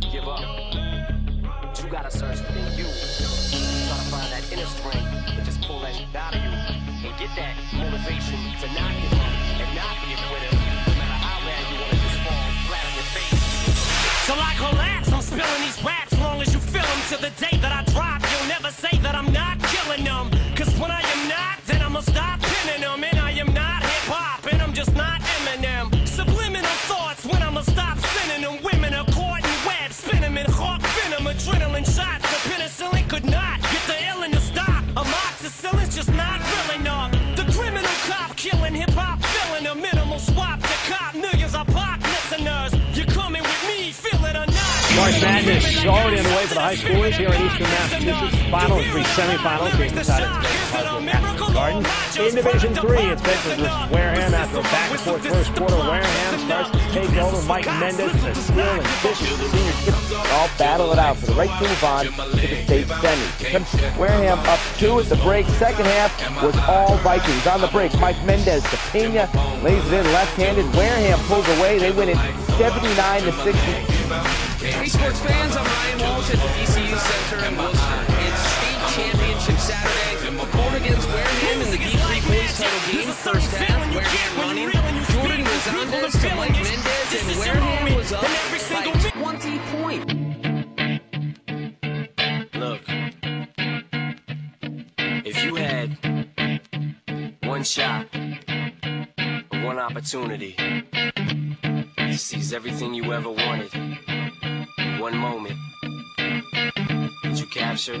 give up. You gotta search within you. Try to find that inner strength and just pull that shit out of you. And get that motivation to not give up and not be a quitter. No matter how bad you wanna just fall flat on your face. So I collapse, I'm spilling these raps long as you feel them to the day March Madness already underway for the high schoolers here in Eastern Massachusetts. Final and three semifinals being decided today in Hartwood Garden. In Division 3, it's Bedford versus Wareham after a back-and-forth first quarter. Wareham starts to take over. Mike Mendes, the Steele, and Bishop, the senior all battle it out for the right to move on to the state semis. Wareham up two at the break. Second half was all Vikings. On the break, Mike Mendes to Pena lays it in left-handed. Wareham pulls away. They win it 79 to 60. Hey sports fans, I'm Ryan Walsh at the DCU Center in Worcester. It's state championship Saturday. Home against Wareham in the D3 boys title game. First half, Wareham running. Jordan Rosandez to Mike Mendes, and Wareham was up by 20 points. Look, if you had one shot, one opportunity to seize everything you ever wanted in one moment, did you capture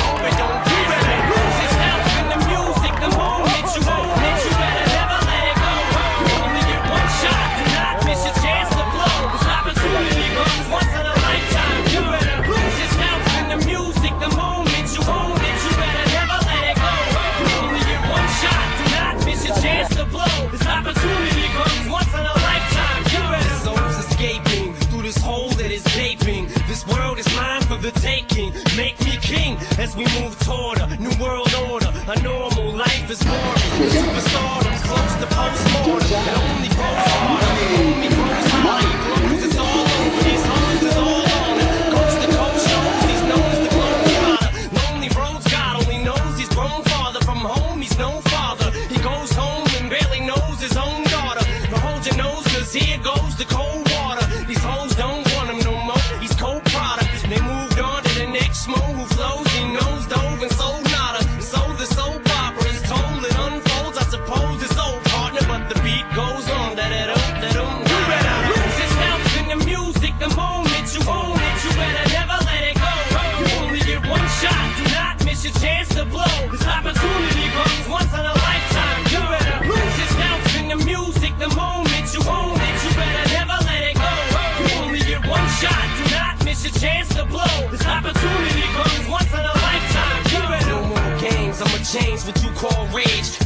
as we move toward a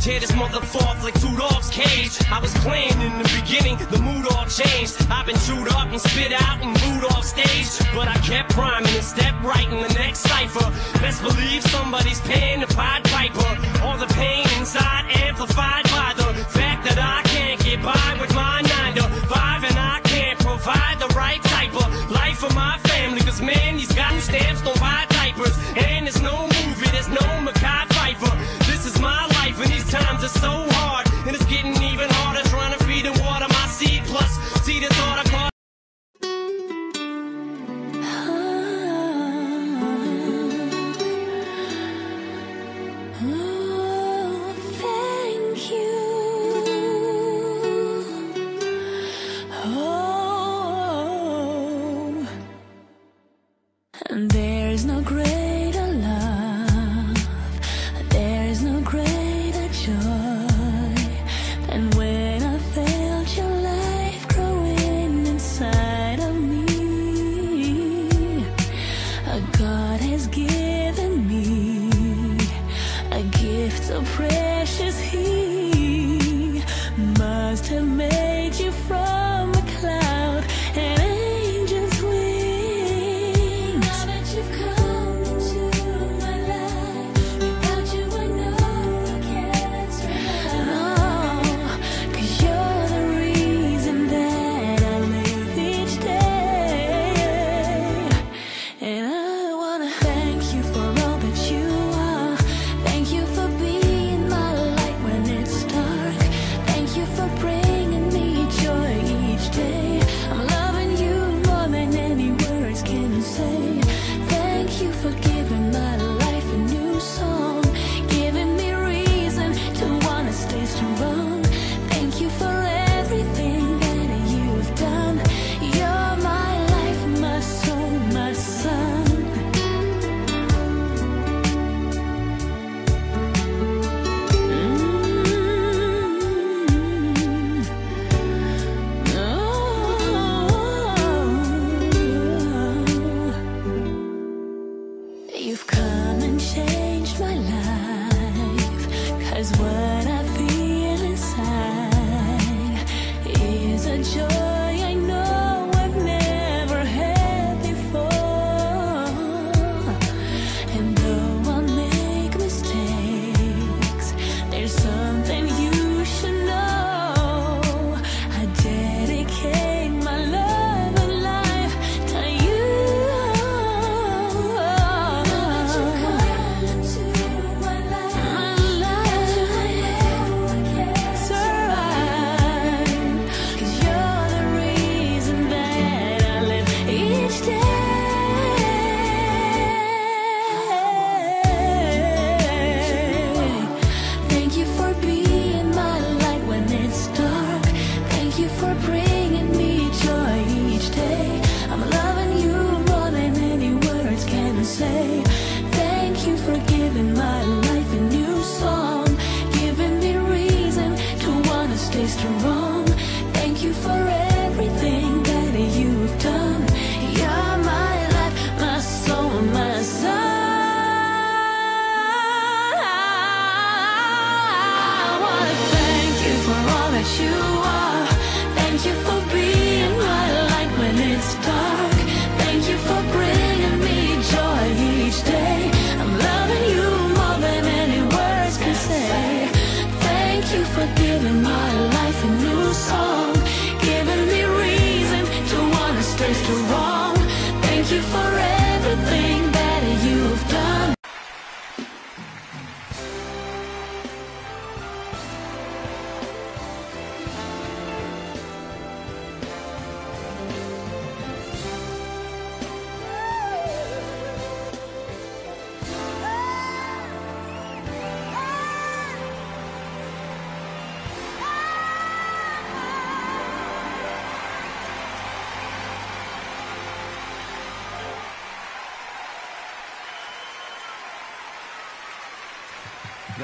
tear this motherfucker off like two dogs cage. I was playing in the beginning, the mood all changed. I've been chewed up and spit out and booed off stage. But I kept rhyming and stepped right in the next cipher. Best believe somebody's paying the Pied Piper. All the pain inside amplified by the fact that I can't get by with my nine to five and I and then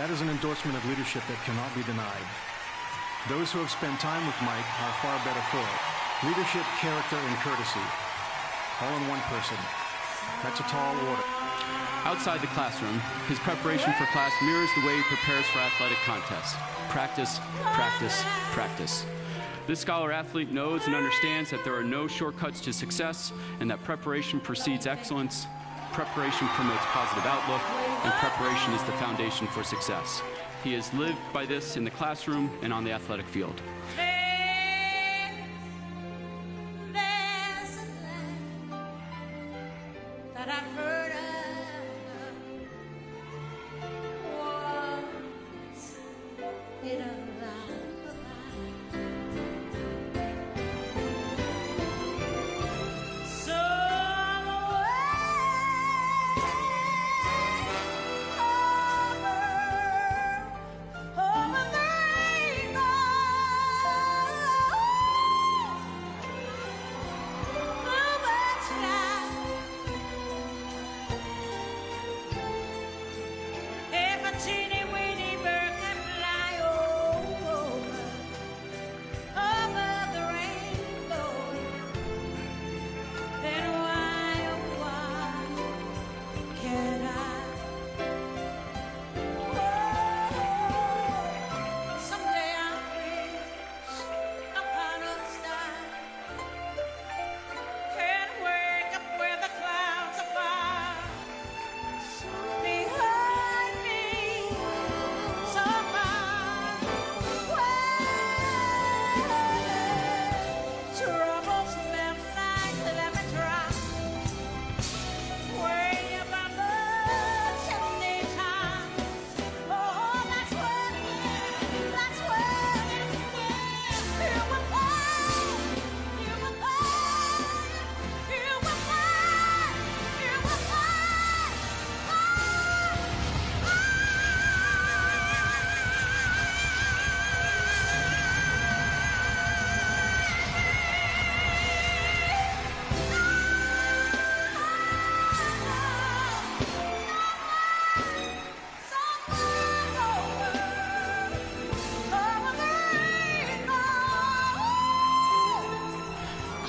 That is an endorsement of leadership that cannot be denied. Those who have spent time with Mike are far better for it. Leadership, character, and courtesy. All in one person. That's a tall order. Outside the classroom, his preparation for class mirrors the way he prepares for athletic contests. Practice, practice, practice. This scholar athlete knows and understands that there are no shortcuts to success and that preparation precedes excellence. Preparation promotes positive outlook, and preparation is the foundation for success. He has lived by this in the classroom and on the athletic field.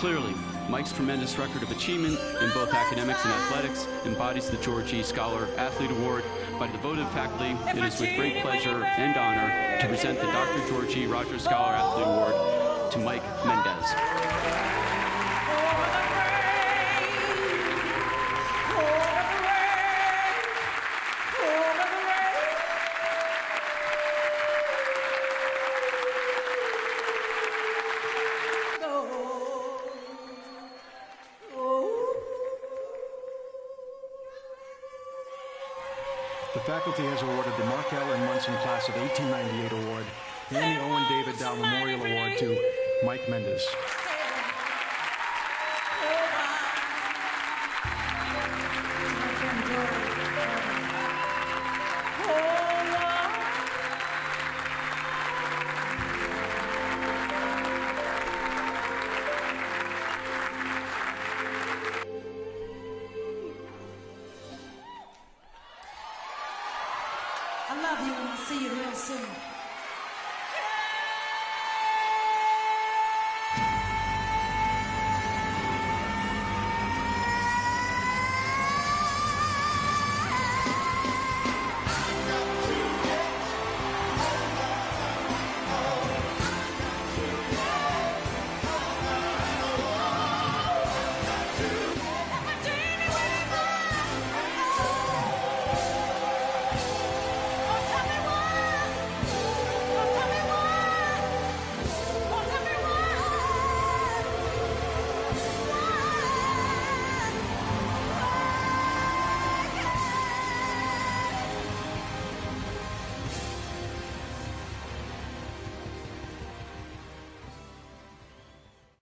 Clearly, Mike's tremendous record of achievement in both academics and athletics embodies the George E. Scholar Athlete Award by devoted faculty. It is with great pleasure and honor to present the Dr. George E. Rogers Scholar Athlete Award to Mike Mendes. The faculty has awarded the Mark and Munson Class of 1898 Award and the Owen David Dow Memorial Award to Mike Mendes. I